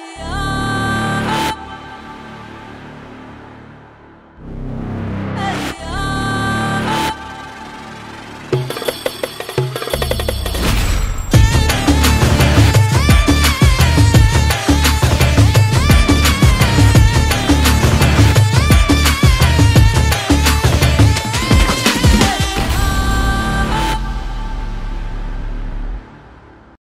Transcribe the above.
yeah.